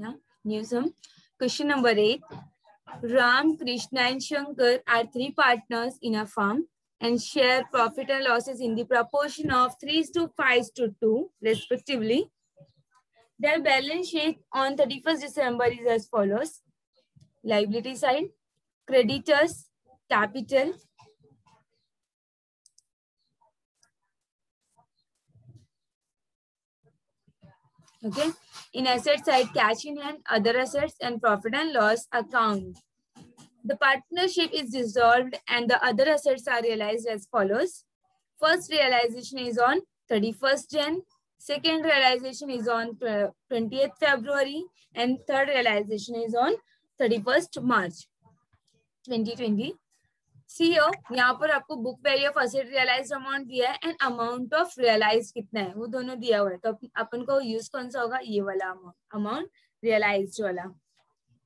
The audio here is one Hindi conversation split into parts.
Yeah, new sum. Question number eight. Ram, Krishna, and Shankar are three partners in a firm and share profit and losses in the proportion of 3 to 5 to 2, respectively. Their balance sheet on 31st December is as follows. Liability side, creditors, capital, Okay. In asset side, cash in hand, other assets, and profit and loss account. The partnership is dissolved and the other assets are realized as follows. First realization is on 31st Jan. Second realization is on 20th February. And third realization is on 31st March 2020. So यहाँ पर आपको book value of asset realise amount दिया है एंड अमाउंट ऑफ़ रियलाइज़ कितना है, वो दोनों दिया हुआ है। तो अपन को यूज़ कौन सा होगा? ये वाला अमाउंट रियलाइज़ वाला।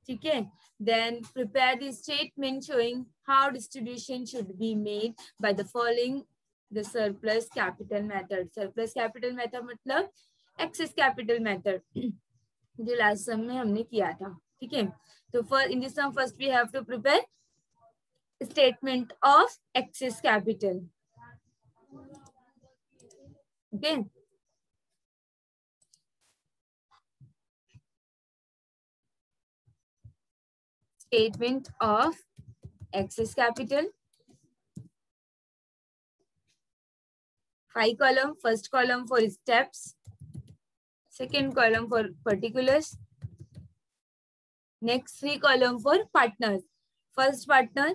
ठीक है? Then prepare the statement showing how distribution should be made by the following the surplus capital method surplus capital method मतलब एक्सेस कैपिटल मेथड जो लास्ट सम में हमने किया था। ठीक है? तो for in this first we have to prepare statement of excess capital. Okay. Statement of excess capital. Five column, first column for steps, second column for particulars, next three column for partners. First partner,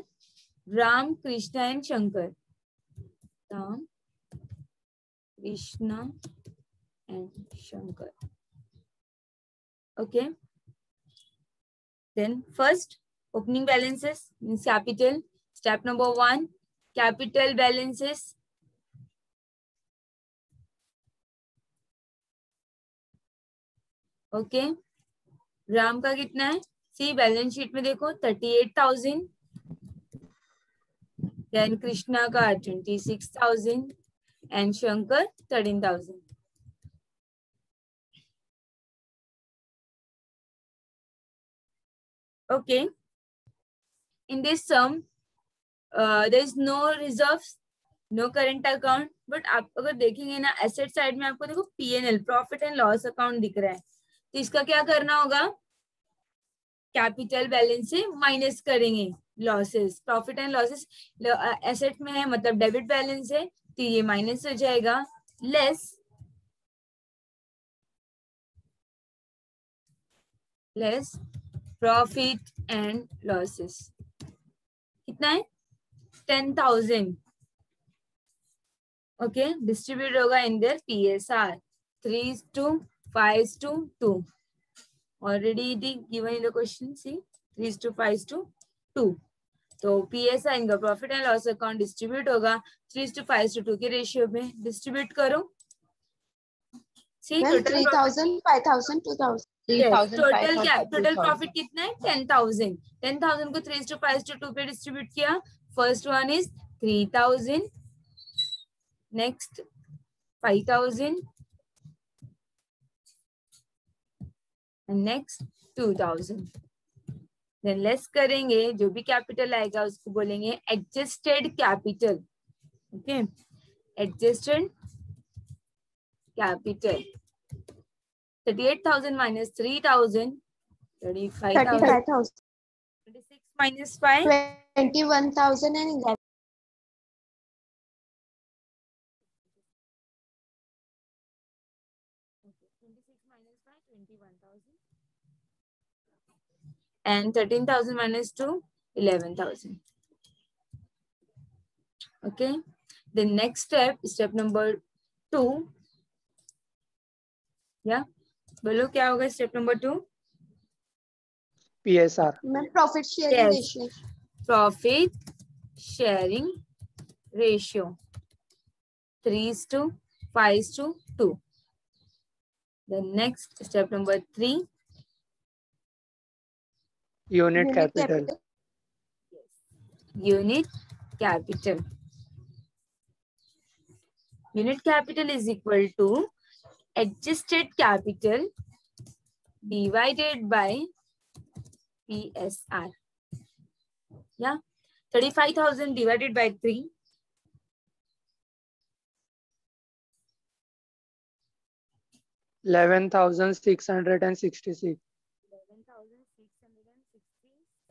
Ram, Krishna and Shankar. Ram, Krishna and Shankar. Okay then first opening balances means capital step number one capital balances okay Ram का कितना है? सी बैलेंस शीट में देखो thirty eight thousand Then Krishna got 26,000 and Shankar 13,000. Okay. In this sum, uh, there is no reserves, no current account. But आप अगर देखेंगे ना एसेट साइड में आपको देखो PNL profit and loss account दिख रहा है तो इसका क्या करना होगा कैपिटल बैलेंस से माइनस करेंगे losses profit and losses asset में है मतलब डेबिट बैलेंस है तो ये माइनस हो जाएगा less less profit and losses कितना है? टेन थाउज़ेंड ओके डिस्ट्रीब्यूट होगा in S R three two five two two already given in the question see three two five two two तो पी एस आई इनका profit and loss account distribute होगा three two five two two के रेशियो में। डिस्ट्रीब्यूट करो। टोटल क्या टोटल प्रॉफिट कितना है? टेन थाउज़ेंड टेन थाउज़ेंड को three two five two two पे डिस्ट्रीब्यूट किया। First one is three thousand next five thousand next two thousand then less करेंगे जो भी कैपिटल आएगा उसको बोलेंगे adjusted capital okay adjusted capital thirty eight thousand minus three thousand thirty five thousand thirty six minus five twenty one thousand and and 13,000 minus 2, 11,000. Okay. The next step, step number two. Yeah. बोलो क्या होगा step number two? PSR. Profit sharing yes. ratio. Profit sharing ratio. 3 is to 5 is to 2. The next step number 3. Unit, Unit capital. capital. Unit capital. Unit capital is equal to adjusted capital divided by PSR. Yeah, 35,000 divided by 3. Eleven thousand six hundred and sixty-six.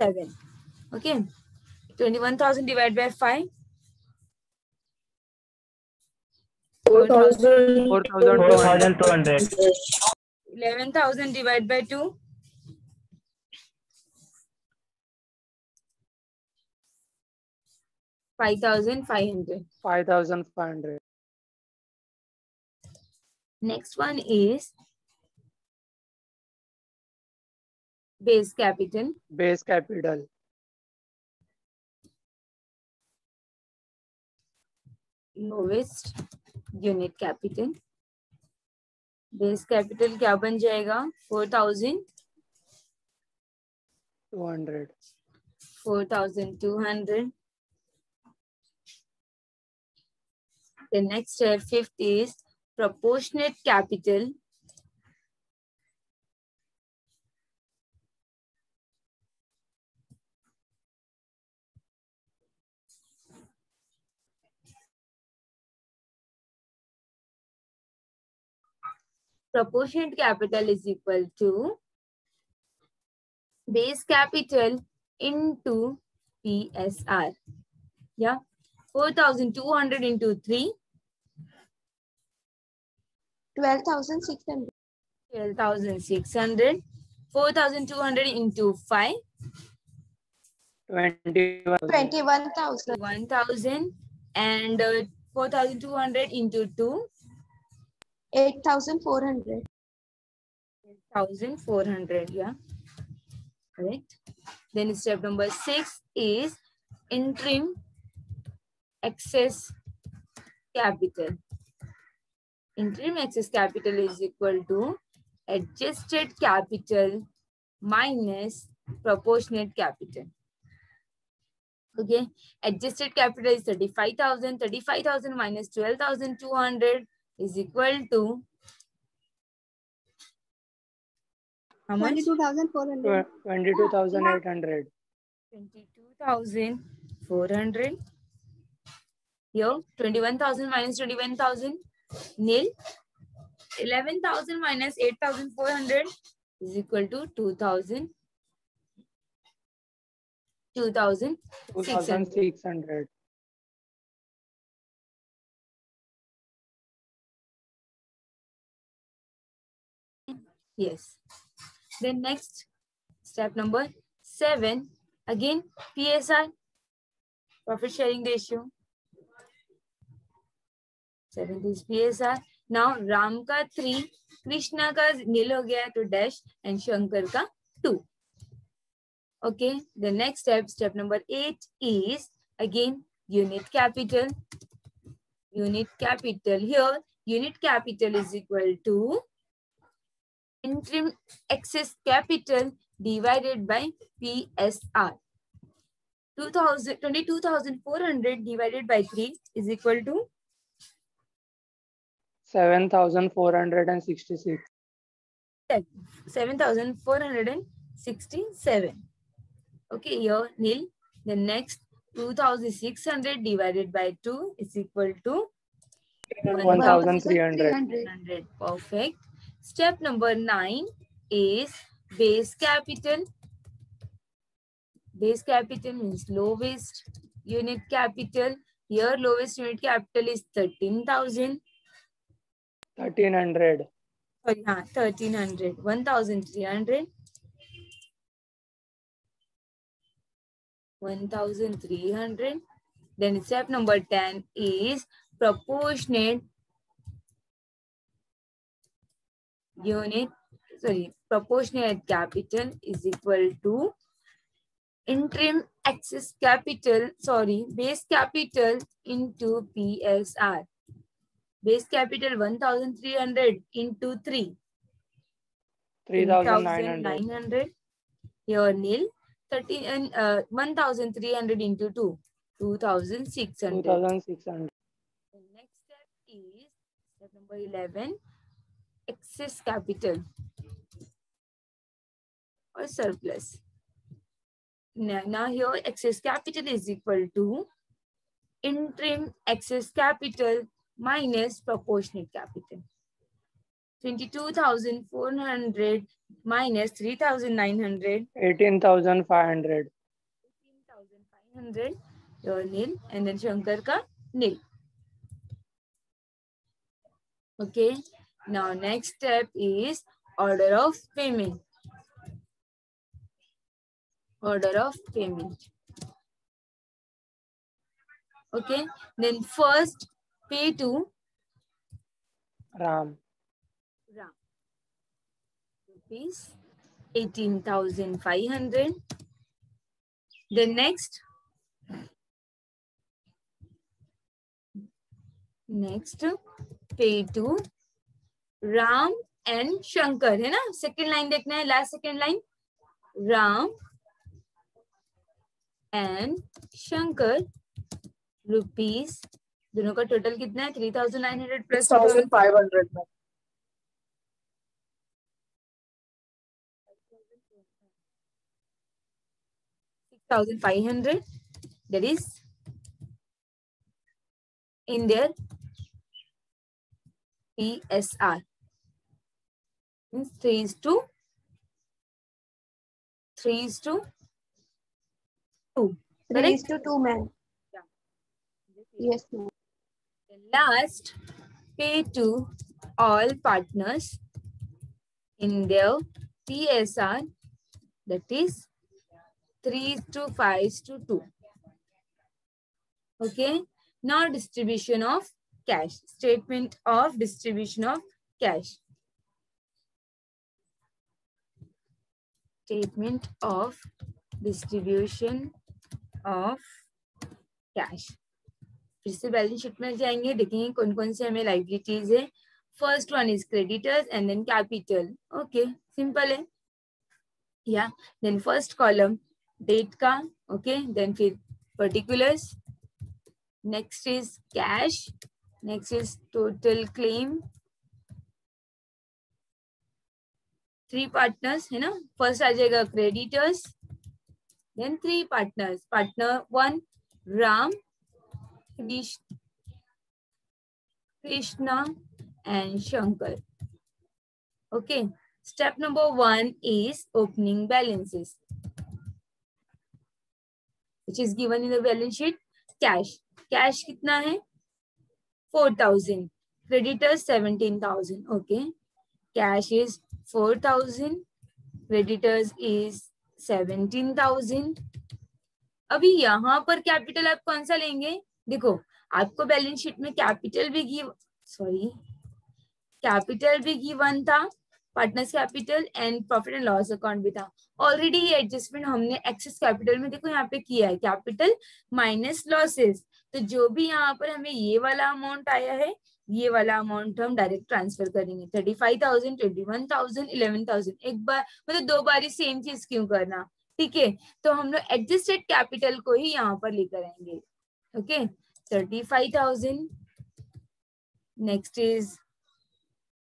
7. Okay. 21,000 divided by 5. 4,200. 11,000 divided by 2. 5,500. 5,500. Next one is base capital base capital lowest unit capital base capital क्या बन जाएगा? Four thousand two hundred four thousand two hundred The next step, fifth, is proportionate capital. Proportionate capital is equal to base capital into PSR. Yeah, 4,200 into 3, Twelve thousand six hundred. 12,600. 4,200 into 5, Twenty-one. Twenty-one thousand. 1,000. And uh, 4,200 into 2, Eight thousand four hundred. 1,400. Yeah, correct. Then step number 6 is interim excess capital. Interim excess capital is equal to adjusted capital minus proportionate capital. Okay, adjusted capital is 35,000. 35,000 minus 12,200 is equal to how much? 22,400. 22,800. 22,400. Here, 21,000 minus 21,000. Nil. 11,000 minus 8,400 is equal to 2,000. 2,600. 2,600. Yes. Then next, step number seven. Again, PSR, profit sharing ratio. Seventh is PSR. Now, Ram ka three, Krishna ka nil ho gaya to dash, and Shankar ka two. Okay. The next step, step number eight is again unit capital. Unit capital here. Unit capital is equal to interim excess capital divided by PSR. 2000, 22,400 divided by 3 is equal to Seven thousand four hundred and sixty-six. 7,467. Okay, here nil. The next 2,600 divided by 2 is equal to One thousand three hundred. 100. Perfect. Step number 9 is base capital. Base capital means lowest unit capital. Here lowest unit capital is 13,000. Thirteen hundred. Sorry, हाँ, 1300. 1,300. 1,300. Then step number 10 is proportionate unit, sorry, proportionate capital is equal to interim excess capital, sorry, base capital into PSR. Base capital 1,300 into 3. Three thousand nine hundred. 900. Here nil. 13 and uh, 1,300 into 2. 2,600. Two thousand six hundred. The next step is step number 11, excess capital. or surplus. Now, now here excess capital is equal to interim excess capital minus proportionate capital. 22,400 minus 3,900. 18,500. 18,500. Your nil. And then Shankar ka nil. Okay. Now next step is order of payment. Order of payment. Okay. Then first pay to Ram. Ram. Rupees 18,500. Then next. Next pay to Ram and Shankar है ना? सेकेंड लाइन देखना है last second line Ram and Shankar rupees दोनों का टोटल कितना है? Three thousand nine hundred plus thousand five hundred में। Thousand five hundred there is in their PSR. Means three is to three is to two. Three Correct? is to two men. Yeah. Yes, ma'am. Last, pay to all partners in their PSR, that is 3 to 5 to 2. Okay, now distribution of cash, statement of distribution of cash. Statement of distribution of cash. फिर से बैलेंस शीट में जाएँगे देखेंगे कौन कौन से हमें लाइबिलिटीज है। First one is creditors and then capital okay simple है। या देन फ़र्स्ट कॉलम डेट का ओके देन फिर particulars next is cash next is total claim three partners है ना फ़र्स्ट आ जाएगा creditors then three partners partner one Ram Krish- Krishna and Shankar. Okay. Step number one is opening balances, which is given in the balance sheet. Cash. Cash कितना है? 4,000. Creditors 17,000. Okay. Cash is 4,000. Creditors is 17,000. अभी यहाँ पर कैपिटल आप कौन सा लेंगे देखो आपको बैलेंस शीट में कैपिटल भी गिव सॉरी कैपिटल भी गिवन था partners capital and profit and loss account भी था ऑलरेडी ये एडजस्टमेंट हमने एक्सेस कैपिटल में देखो यहाँ पे किया है कैपिटल माइनस लॉसेस तो जो भी यहाँ पर हमें ये वाला अमाउंट आया है ये वाला अमाउंट हम डायरेक्ट ट्रांसफ़र करेंगे। Thirty five thousand twenty one thousand eleven thousand एक बार मतलब दो बार ही सेम चीज़ क्यों करना? ठीक है? तो हम लोग एडजस्टेड कैपिटल को ही यहाँ पर लेकर आएँगे। okay 35000 next is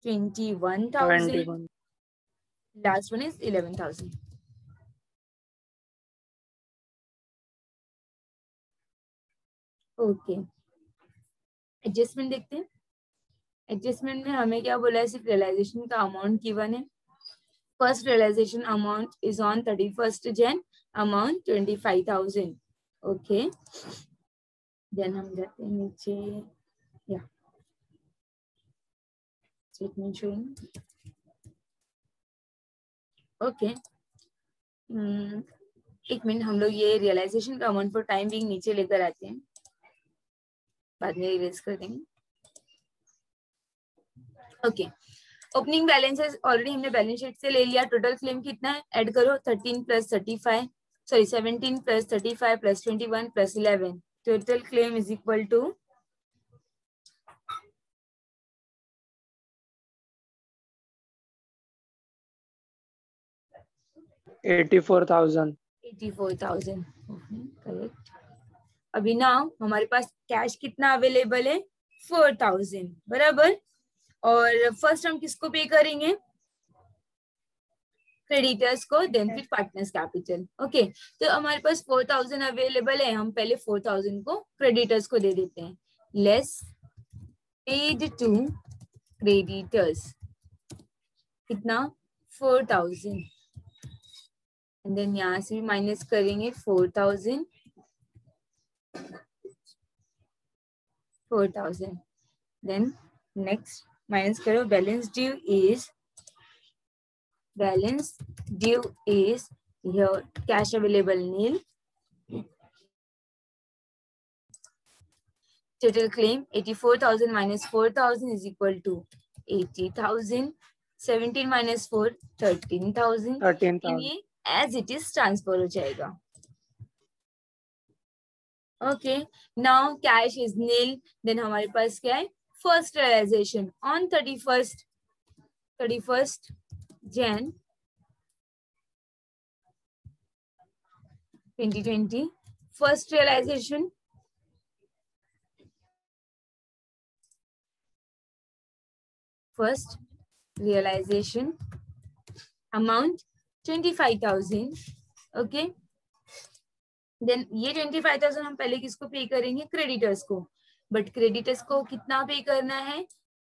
21000 21. last one is 11000 okay. Adjustment देखते हैं। एडजस्टमेंट में हमें क्या बोला है? सिर्फ़ रियलाइजेशन का अमाउंट गिवन है। First realisation amount is on thirty first Jan amount twenty five thousand okay then हम जाते हैं नीचे। या स्टेटमेंट ओके एक मिनट हम लोग ये रियलाइजेशन का अमाउंट फॉर टाइम बिंग नीचे लेकर आते हैं। बाद में इरेज कर देंगे ओके ओपनिंग बैलेंसेस ऑलरेडी हमने बैलेंस शीट से ले लिया। टोटल क्लेम कितना है? ऐड करो। Thirteen plus thirty five sorry seventeen plus thirty five plus twenty one plus eleven total claim is equal to Eighty-four thousand. 84,000 correct अभी ना हमारे पास कैश कितना अवेलेबल है? 4,000 बराबर? और फ़र्स्ट हम किसको पे करेंगे? क्रेडिटर्स को देन फिर पार्टनर्स कैपिटल ओके तो हमारे पास फोर थाउज़ेंड अवेलेबल है हम पहले फोर थाउज़ेंड को क्रेडिटर्स को दे देते हैं। लेस पेड टू क्रेडिटर्स कितना? फोर थाउज़ेंड एंड देन यहाँ से भी माइनस करेंगे four thousand four thousand then next minus करो balance due is balance due is here cash available nil total claim 84000 minus 4000 is equal to 80000 17 minus 4 13000 thirteen ये as it is transfer हो जाएगा okay now cash is nil then हमारे पास क्या है? First realisation on thirty first thirty first Jan 2020 first realisation first realisation amount 25,000 okay? Then ये 25000 हम पहले किसको पे करेंगे? क्रेडिटर्स को। बट क्रेडिटर्स को कितना पे करना है?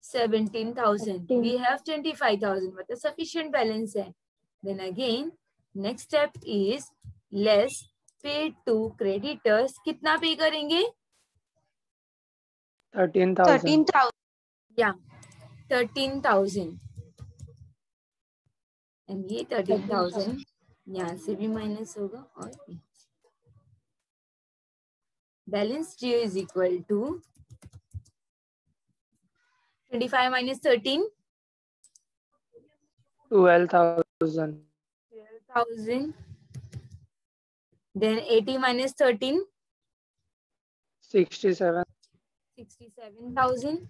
17000 we have 25000 मतलब sufficient balance है। Then again next step is less paid to creditors कितना पे करेंगे? थर्टीन थाउज़ेंड या थर्टीन थाउज़ेंड एंड ये थर्टीन थाउज़ेंड यहाँ से भी माइनस होगा और is equal to twenty five minus thirteen twelve thousand thousand then eighty minus thirteen sixty 67,000.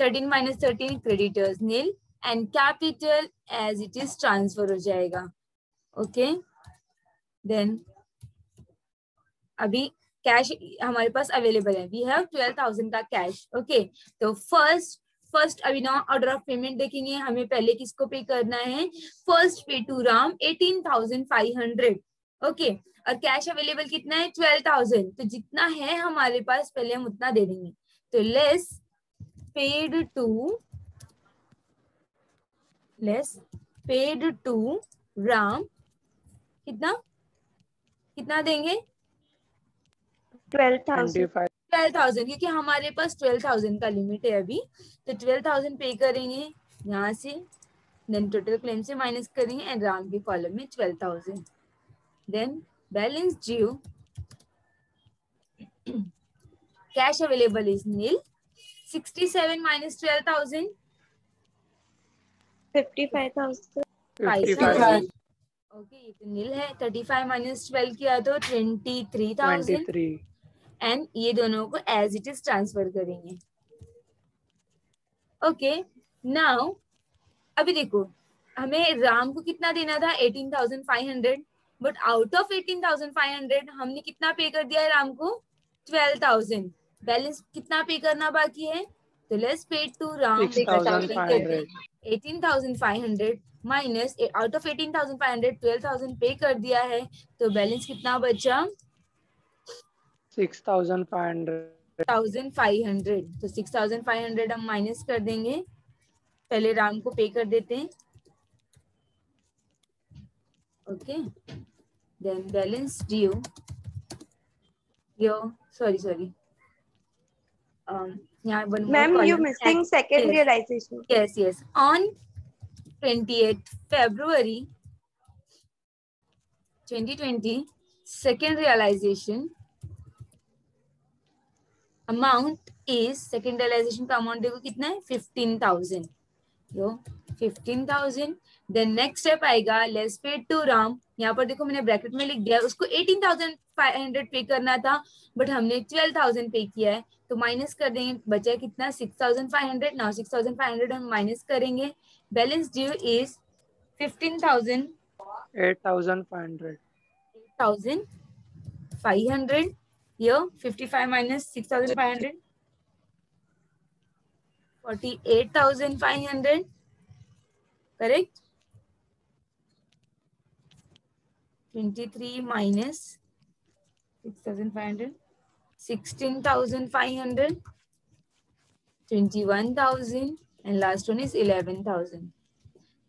13 minus 13 creditors nil and capital as it is transfer हो जाएगा. Okay. Then अभी कैश हमारे पास अवेलेबल है। वी हैव ट्वेल्व थाउज़ेंड का कैश ओके तो फ़र्स्ट फ़र्स्ट अभी ना ऑर्डर ऑफ़ पेमेंट देखेंगे। हमें पहले किसको पे करना है? First pay to Ram eighteen thousand five hundred okay और कैश अवेलेबल कितना है? ट्वेल्व थाउज़ेंड तो जितना है हमारे पास, पहले हम उतना दे देंगे। तो less paid to less paid to Ram कितना? कितना देंगे? Twelve thousand. ट्वेल्व थाउज़ेंड क्योंकि हमारे पास ट्वेल्व थाउज़ेंड का लिमिट है अभी। तो ट्वेल्व थाउज़ेंड पे करेंगे यहाँ से देन टोटल क्लेम से माइनस करेंगे एंड राउंड के कॉलम में twelve thousand. Then balance due cash available is nil sixty seven minus twelve thousand fifty five thousand five five okay ये तो नील है। थर्टी फाइव माइनस ट्वेल्व किया तो twenty three twenty thousand three and ये दोनों को एज इट इज़ ट्रांसफ़र करेंगे। ओके नाउ अभी देखो हमें राम को कितना देना था? 18,500 बट आउट ऑफ़ 18,500 हमने कितना पे कर दिया है राम को? 12,000 बैलेंस कितना पे करना बाकी है? तो let's pay to Ram six thousand five hundred 18,500 minus out of 18,500 12,000 pay कर दिया है तो बैलेंस कितना बचा? Six thousand five hundred. Thousand five hundred. तो सिक्स थाउज़ेंड फाइव हंड्रेड हम माइनस कर देंगे। पहले राम को पे कर देते हैं। Okay then balance due yo sorry sorry ma'am you missing second. Realisation. On 28th February 2020, second realization amount is second realization का amount देखो कितना है? 15,000. यो 15,000. Then next step आएगा लेस पेड टू राम यहाँ पर देखो मैंने ब्रैकेट में लिख दिया उसको eighteen thousand five hundred pay करना था बट हमने 12,000 पे किया है तो माइनस कर देंगे बचा कितना? 6,500 नाउ 6,500 हम माइनस करेंगे. Balance due is 15,000 eight thousand five hundred 8,500 here 55 minus 6,500 48,500 correct 23 minus 6,500, 16,500, 21,000 and last one is 11,000.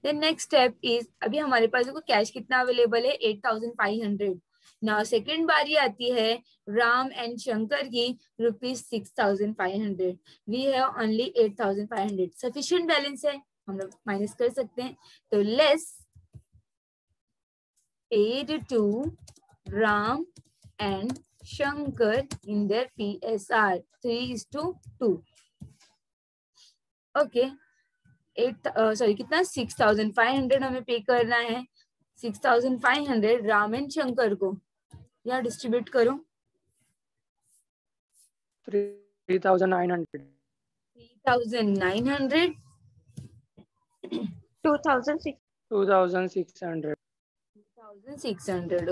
The next step is अभी हमारे पास देखो कैश कितना अवेलेबल है 8,500. Now, second बारी आती है, राम एंड शंकर की rupees six thousand five hundred we have only eight thousand five hundred sufficient balance है हम लोग माइनस कर सकते हैं तो less paid to Ram and Shankar in their PSR. 3 is to 2. Okay. Eight sorry कितना सिक्स थाउज़ेंड फाइव हंड्रेड हमें पे करना है six thousand five hundred Ram and Shankar को। या डिस्ट्रीब्यूट करो।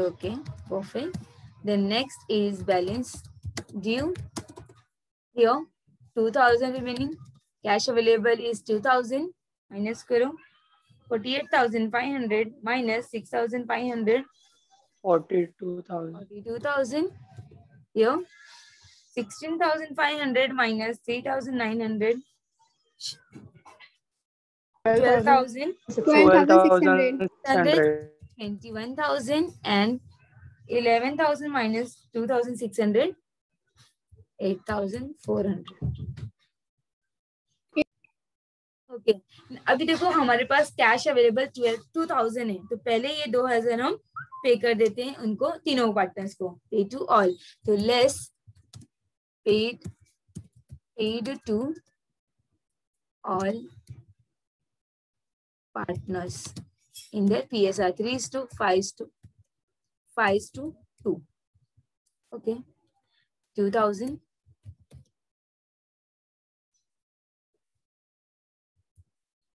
Okay perfect then next is balance due here 2000 remaining cash available is 2000 minus करो। 2000 48,500 minus 6,500. 42,000. 42,000. Here. 16,500 minus 3,900. 12,000. 12,600. 21,000 and 11,000 minus 2,600. 8,400. Okay okay. अभी देखो हमारे पास cash available twelve two thousand है तो पहले ये दो हज़ार हम पे कर देते हैं उनको, तीनों पार्टनर्स को पे टू ऑल तो less paid paid to all partners in their PSR 3 is to 5 is to 5 is to 2. Okay. 2000.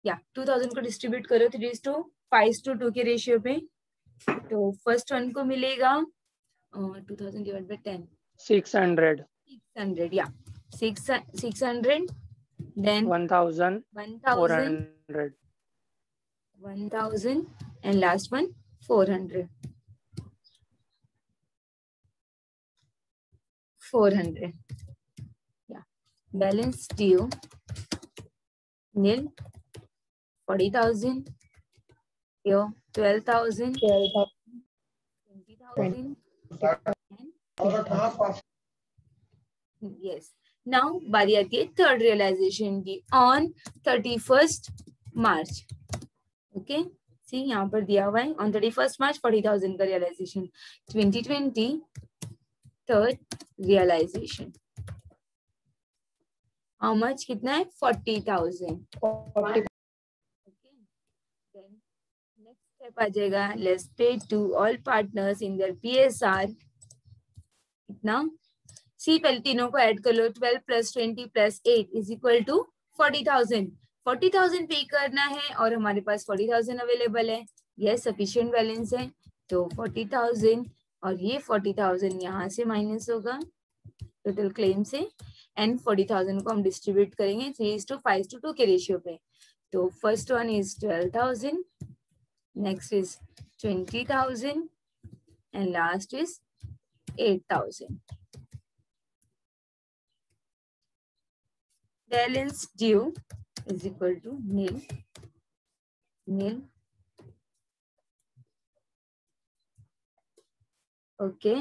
या 2000 को डिस्ट्रीब्यूट करो 3 is to 5 टू 2 के रेशियो पे। तो फ़र्स्ट वन को मिलेगा two thousand divide by ten six hundred six hundred या six six hundred then one thousand one thousand hundred 1000 and last one 400 400 yeah balance due nil 40000 here 12000 20000 yes. Now है थर्ड रियलाइजेशन की on thirty first March okay see यहाँ पर दिया हुआ है on thirty first March forty thousand का realisation twenty twenty third realisation how much कितना है? फोर्टी थाउज़ेंड स्टेप आ जाएगा let's pay to all partners in their PSR कितना सी पहले तीनों को ऐड कर लो। Twelve plus twenty plus eight is equal to forty thousand forty thousand pay करना है और हमारे पास फोर्टी थाउज़ेंड अवेलेबल है। यह सफिशियंट बैलेंस है। तो फोर्टी थाउज़ेंड और ये फोर्टी थाउज़ेंड यहाँ से माइनस होगा टोटल क्लेम से। एंड फोर्टी थाउज़ेंड को हम डिस्ट्रीब्यूट करेंगे। Three is to five to two के रेशियो पे। तो first one is twelve thousand next is twenty thousand and last is eight thousand balance due is equal to nil. Nil. Okay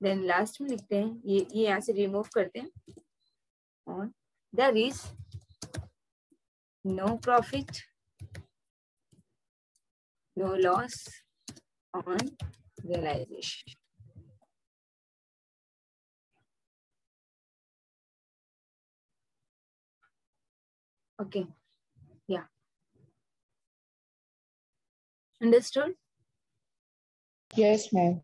then last में लिखते हैं, ये ये यहाँ से रिमूव करते हैं. और there is no profit no loss on realization. Okay, yeah. Understood? Yes, ma'am.